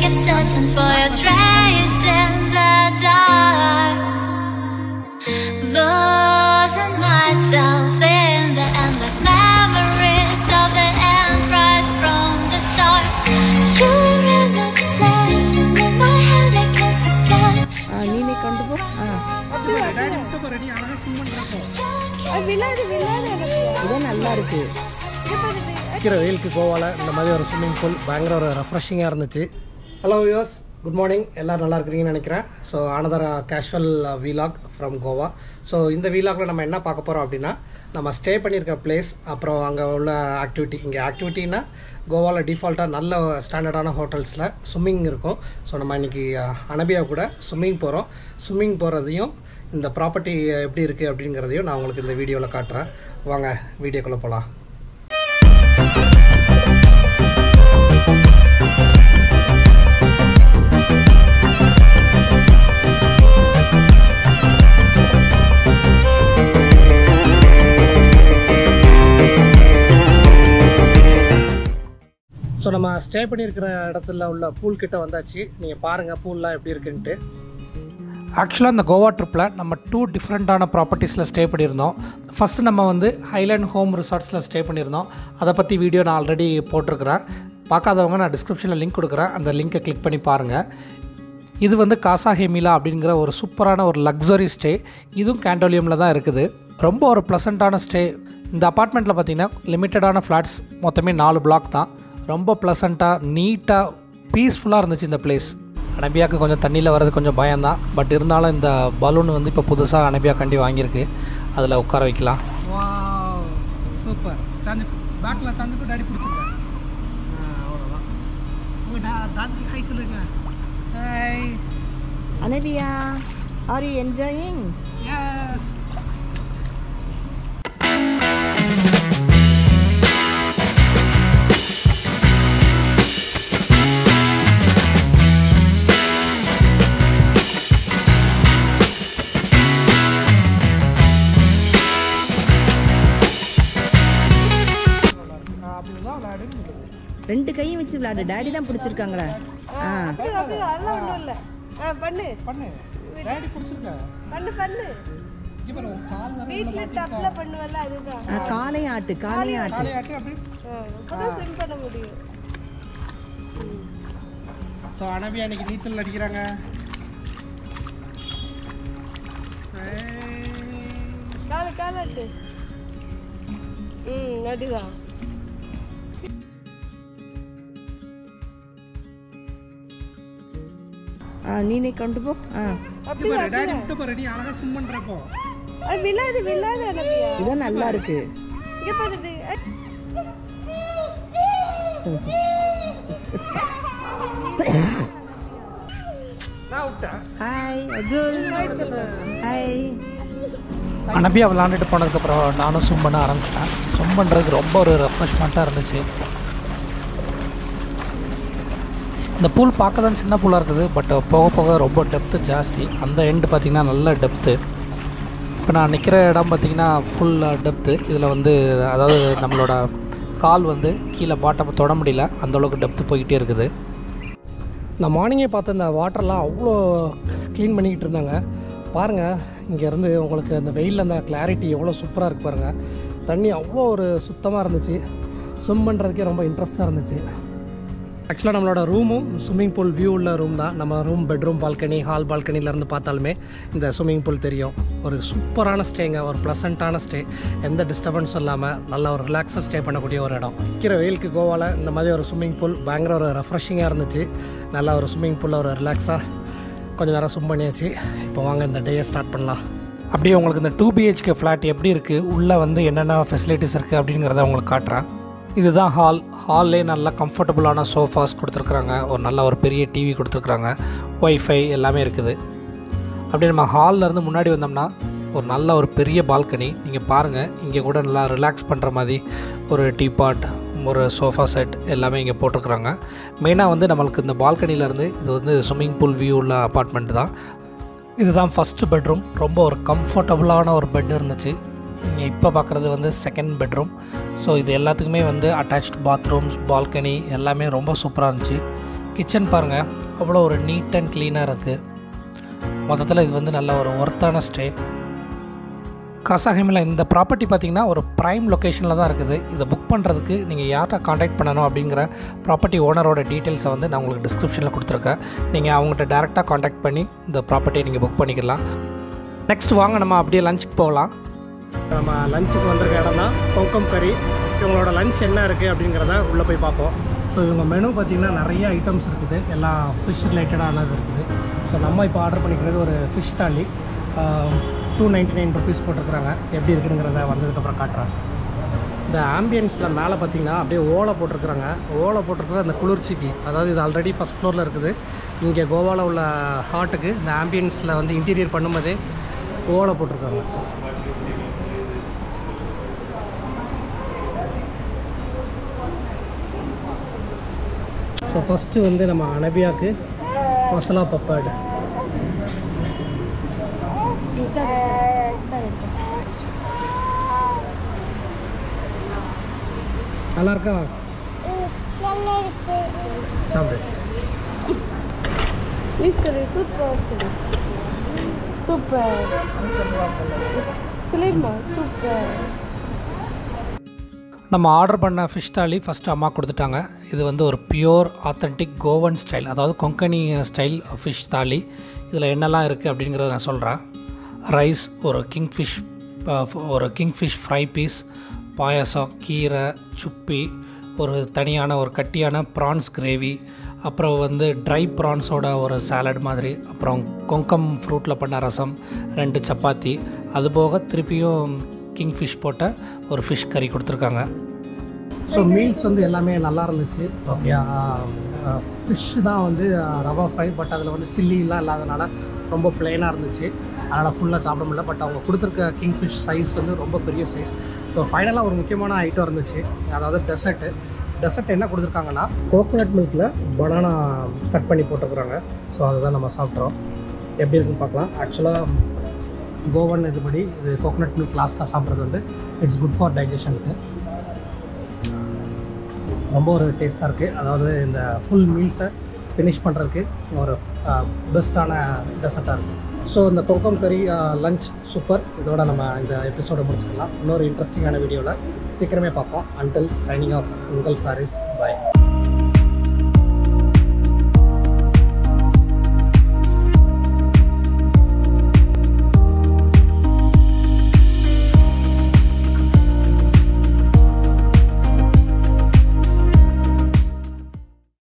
keep searching for your trace in the dark. Losing myself in the endless memories of the end right from the start. You're an obsession in my head, I can't forget. ஆ நீனே கொண்டு போ ஆ இதான் நல்லா இருக்கு இருக்கிற வெயிலுக்கு கோவாவில் இந்த மாதிரி ஒரு ஸ்விம்மிங் பூல் பயங்கர ஒரு ரெஃப்ரெஷிங்காக இருந்துச்சு ஹலோ யோஸ் குட் மார்னிங் எல்லோரும் நல்லா இருக்கிறீங்கன்னு நினைக்கிறேன். So another casual vlog from Goa so இந்த வீலாகில் நம்ம என்ன பார்க்க போகிறோம் அப்படின்னா நம்ம ஸ்டே பண்ணியிருக்க பிளேஸ் அப்புறம் அங்கே உள்ள ஆக்டிவிட்டி இங்கே ஆக்டிவிட்டின்னா கோவாவில் டிஃபால்ட்டாக நல்ல ஸ்டாண்டர்டான ஹோட்டல்ஸில் ஸ்விம்மிங் இருக்கும். ஸோ நம்ம இன்றைக்கி uh, அனபியா கூட ஸ்விம்மிங் போகிறோம் ஸ்விம்மிங் போகிறதையும் இந்த ப்ராப்பர்ட்டி எப்படி இருக்குது அப்படிங்கிறதையும் நான் உங்களுக்கு இந்த வீடியோவில் காட்டுறேன். வாங்க வீடியோக்குள்ளே போகலாம் நான் ஸ்டே பண்ணியிருக்கிற இடத்துல உள்ள பூல் கிட்ட வந்தாச்சு. நீங்கள் பாருங்கள் பூல்லாம் எப்படி இருக்குன்ட்டு. ஆக்சுவலாக இந்த கோவா ட்ரிப்பில் நம்ம டூ டிஃப்ரெண்ட்டான ப்ராப்பர்ட்டிஸில் ஸ்டே பண்ணியிருந்தோம். ஃபஸ்ட்டு நம்ம வந்து ஹைலேண்ட் ஹோம் ரிசார்ட்ஸில் ஸ்டே பண்ணியிருந்தோம். அதை பற்றி வீடியோ நான் ஆல்ரெடி போட்டிருக்கிறேன். பார்க்காதவங்க நான் டிஸ்கிரிப்ஷனில் லிங்க் கொடுக்குறேன். அந்த லிங்க்கை கிளிக் பண்ணி பாருங்கள் இது வந்து காசா ஹெமிலா அப்படிங்கிற ஒரு சூப்பரான ஒரு லக்ஸரி ஸ்டே இதுவும் கேண்டோலியமில் தான் இருக்குது. ரொம்ப ஒரு ப்ளசண்ட்டான ஸ்டே இந்த அப்பார்ட்மெண்ட்டில் பார்த்தீங்கன்னா லிமிட்டடான ஃப்ளாட்ஸ் மொத்தமே நாலு பிளாக் தான். ரொம்ப ப்ளசண்ட்டாக நீட்டாக பீஸ்ஃபுல்லாக இருந்துச்சு இந்த பிளேஸ் அனபியாவுக்கு கொஞ்சம் தண்ணியில் வர்றது கொஞ்சம் பயம்தான். பட் இருந்தாலும் இந்த பலூன் வந்து இப்போ புதுசாக அனபியா கண்டி வாங்கியிருக்கு. அதில் உட்கார வைக்கலாம். சூப்பர் சாஞ்சு பேக்கில் சாஞ்சு டாடி பிடிச்சிருக்கேன் அவ்வளோதான் உங்கள் தாத்தி ஹை சொல்லுங்க. ஹாய் அனவியா ஆர் யூ என்ஜாயிங் எஸ் ரெண்டு கையும் வச்சு விளையாடு. டாடி தான் பிடிச்சிருக்காங்களே. ஆ. பண்ணு. டாடி பிடிச்சிருக்க? பண்ணு பண்ணு. இங்க பாரு உன் கால் வர வீட்ல டப்ல பண்ணுவல அதுதான். ஆ, காலையும் ஆட்டு காலையும் ஆட்டு. அப்பதான் ஸ்விம் பண்ண முடியும். ஸோ அனபி அன்னைக்கு நீச்சல் அடிக்கிறாங்க. கால காலாட்டு ம் அதுதான் நீனே கொண்டு போ. விழாது விழாது இதான் நல்லா இருக்கு. அனபியா விளாண்டுட்டு போனதுக்கப்புறம் நானும் ஸ்விம் பண்ண ஆரம்பிச்சிட்டேன். ஸ்விம் பண்ணுறதுக்கு ரொம்ப ஒரு ரெஃப்ரெஷ்மெண்ட்டாக இருந்துச்சு. இந்த பூல் பார்க்க தான் சின்ன பூலாக இருக்குது பட் போக போக ரொம்ப டெப்த்து ஜாஸ்தி. அந்த எண்டு பார்த்திங்கன்னா நல்ல டெப்த்து இப்போ நான் நிற்கிற இடம் பார்த்திங்கன்னா ஃபுல் டெப்த்து இதில் வந்து அதாவது நம்மளோட கால் வந்து கீழே பாட்டம் தொட முடியல. அந்தளவுக்கு டெப்த்து போய்கிட்டே இருக்குது. நான் மார்னிங்கே பார்த்த இந்த வாட்டர்லாம் அவ்வளோ க்ளீன் பண்ணிக்கிட்டு இருந்தாங்க. பாருங்கள் இங்கேருந்து உங்களுக்கு அந்த வெயிலில் அந்த கிளாரிட்டி எவ்வளோ சூப்பராக இருக்கு பாருங்கள் தண்ணி அவ்வளோ ஒரு சுத்தமாக இருந்துச்சு. ஸ்விம் பண்ணுறதுக்கே ரொம்ப இன்ட்ரெஸ்ட்டாக இருந்துச்சு. ஆக்சுவலாக நம்மளோட ரூமும் ஸ்விம்மிங் பூல் வியூ உள்ள ரூம் தான். நம்ம ரூம் பெட்ரூம் பால்கனி ஹால் பால்கனிலேருந்து பார்த்தாலுமே இந்த ஸ்விம்மிங் பூல் தெரியும். ஒரு சூப்பரான ஸ்டேங்க ஒரு ப்ளசண்ட்டான ஸ்டே எந்த டிஸ்டர்பன்ஸும் இல்லாமல் நல்ல ஒரு ரிலாக்ஸாக ஸ்டே பண்ணக்கூடிய ஒரு இடம். இருக்கிற வெயிலுக்கு கோவாவில் இந்த மாதிரி ஒரு ஸ்விம்மிங் பூல் பயங்கர ஒரு ரெஃப்ரெஷிங்காக இருந்துச்சு. நல்ல ஒரு ஸ்விம்மிங் பூலில் ஒரு ரிலாக்ஸாக கொஞ்சம் நேரம் ஸ்விம் பண்ணியாச்சு. இப்போ வாங்க இந்த டேயை ஸ்டார்ட் பண்ணலாம். அப்படியே உங்களுக்கு இந்த டூ பிஹெச்கே ஃப்ளாட் எப்படி இருக்குது உள்ளே வந்து என்னென்ன ஃபெசிலிட்டிஸ் இருக்குது அப்படிங்கிறத உங்களுக்கு காட்டுறேன். இதுதான் ஹால் ஹால்லே நல்ல கம்ஃபர்டபுளான சோஃபாஸ் கொடுத்துருக்குறாங்க. ஒரு நல்ல ஒரு பெரிய டிவி கொடுத்துருக்குறாங்க. ஒய்ஃபை எல்லாமே இருக்குது. அப்படியே நம்ம ஹால்லேருந்து முன்னாடி வந்தோம்னா ஒரு நல்ல ஒரு பெரிய பால்கனி நீங்கள் பாருங்கள் இங்கே கூட நல்லா ரிலாக்ஸ் பண்ணுற மாதிரி ஒரு டீபாட் ஒரு சோஃபா செட் எல்லாமே இங்கே போட்டிருக்குறாங்க. மெயினாக வந்து நம்மளுக்கு இந்த பால்கனிலேருந்து இது வந்து ஸ்விம்மிங் பூல் வியூ உள்ள அப்பார்ட்மெண்ட் தான். இதுதான் ஃபஸ்ட்டு பெட்ரூம் ரொம்ப ஒரு கம்ஃபர்டபுளான ஒரு பெட் இருந்துச்சு. நீங்கள் இப்போ பார்க்குறது வந்து செகண்ட் பெட்ரூம் ஸோ இது எல்லாத்துக்குமே வந்து அட்டாச்ட் பாத்ரூம்ஸ் பால்கனி எல்லாமே ரொம்ப சூப்பராக இருந்துச்சு. கிச்சன் பாருங்கள் அவ்வளோ ஒரு நீட் அண்ட் க்ளீனாக இருக்குது மொத்தத்தில் இது வந்து நல்ல ஒரு ஒர்த்தான ஸ்டே காசாஹிமில் இந்த ப்ராப்பர்ட்டி பார்த்தீங்கன்னா ஒரு ப்ரைம் லொக்கேஷனில் தான் இருக்குது. இதை புக் பண்ணுறதுக்கு நீங்கள் யார்கிட்ட காண்டாக்ட் பண்ணணும் அப்படிங்கிற ப்ராப்பர்ட்டி ஓனரோட டீட்டெயில்ஸை வந்து நான் உங்களுக்கு டிஸ்கிரிப்ஷனில் கொடுத்துருக்கேன். நீங்கள் அவங்ககிட்ட டேரெக்டாக காண்டாக்ட் பண்ணி இந்த ப்ராப்பர்ட்டியை நீங்கள் புக் பண்ணிக்கலாம். நெக்ஸ்ட் வாங்க நம்ம அப்படியே லஞ்சுக்கு போகலாம். நம்ம லஞ்சுக்கு வந்திருக்க இடம் தான் கோக்கம் கறி. இவங்களோட லஞ்ச் என்ன இருக்குது அப்படிங்கிறத உள்ளே போய் பார்ப்போம். ஸோ இவங்க மெனு பார்த்திங்கன்னா நிறைய ஐட்டம்ஸ் இருக்குது. எல்லாம் ஃபிஷ் ரிலேட்டடானது இருக்குது. ஸோ நம்ம இப்போ ஆர்டர் பண்ணிக்கிறது ஒரு ஃபிஷ் தாலி. டூ நைன்ட்டி நைன் ருபீஸ் போட்டிருக்கிறாங்க. எப்படி இருக்குங்கிறத வந்ததுக்கப்புறம் காட்டுறேன். இந்த ஆம்பியன்ஸில் மேலே பார்த்தீங்கன்னா அப்படியே ஓலை போட்டிருக்கிறாங்க. ஓலை போட்டிருக்கிற அந்த குளிர்ச்சிக்கு. அதாவது இது ஆல்ரெடி ஃபஸ்ட் ஃப்ளோரில் இருக்குது. இங்கே கோவாவில் உள்ள ஹாட்டுக்கு இந்த ஆம்பியன்ஸில் வந்து இன்டீரியர் பண்ணும்போதே ஓலை போட்டிருக்காங்க. ஸோ ஃபஸ்ட்டு வந்து நம்ம அனபியாவுக்கு மசாலா பப்பாடு. நல்லா இருக்கா சாப்பிடு. Super. சொல்லிடுமா சூப்பர் நம்ம ஆர்டர் பண்ண ஃபிஷ் தாலி ஃபஸ்ட்டு அம்மா கொடுத்துட்டாங்க. இது வந்து ஒரு பியோர் ஆத்தென்டிக் கோவன் ஸ்டைல் அதாவது கொங்கனி ஸ்டைல் ஃபிஷ் தாலி. இதில் என்னெல்லாம் இருக்குது அப்படிங்கிறத நான் சொல்கிறேன் ரைஸ் ஒரு கிங் ஃபிஷ் ஒரு king fish fry piece payasam கீரை சுப்பி ஒரு தனியான ஒரு கட்டியான ப்ரான்ஸ் கிரேவி அப்புறம் வந்து ட்ரை ப்ரான்ஸோட ஒரு சாலட் மாதிரி அப்புறம் கொங்கம் ஃப்ரூட்டில் பண்ண ரசம் ரெண்டு சப்பாத்தி. அதுபோக திருப்பியும் கிங் ஃபிஷ் போட்ட ஒரு ஃபிஷ் கறி கொடுத்துருக்காங்க. ஸோ மீல்ஸ் வந்து எல்லாமே நல்லா இருந்துச்சு. ஃபிஷ் தான் வந்து ரவா ஃப்ரை பட் அதில் வந்து சில்லிலாம் இல்லாதனால ரொம்ப பிளெயினாக இருந்துச்சு. அதனால் ஃபுல்லாக சாப்பிட முடியல. பட் அவங்க கொடுத்துருக்க கிங் ஃபிஷ் சைஸ் வந்து ரொம்ப பெரிய சைஸ் ஸோ ஃபைனலாக ஒரு முக்கியமான ஐட்டம் இருந்துச்சு. அதாவது டெசர்ட்டு டெசர்ட் என்ன கொடுத்துருக்காங்கன்னா கோகோனட் மில்கில் பனானா கட் பண்ணி போட்டுருக்குறாங்க. ஸோ அதுதான் நம்ம சாப்பிட்றோம். எப்படி இருக்குன்னு பார்க்கலாம். ஆக்சுவலாக கோவன் இதுபடி இது கோகோனட் மில்க் லாஸ்ட்டாக சாப்பிட்றது வந்து இட்ஸ் குட் ஃபார் டைஜஷனுக்கு ரொம்ப ஒரு டேஸ்ட்டாக இருக்குது அதாவது இந்த ஃபுல் மீல்ஸை ஃபினிஷ் பண்ணுறதுக்கு ஒரு பெஸ்ட்டான டெசர்ட்டாக இருக்குது ஸோ இந்த கொக்கம் கறி லஞ்ச் சூப்பர் இதோட நம்ம இந்த எபிசோடை முடிச்சுக்கலாம். இன்னொரு இன்ட்ரெஸ்டிங்கான வீடியோவில் சீக்கிரமே பார்ப்போம். அன்டில் சைனிங் ஆஃப் உங்கள் பாரிஸ் பாய்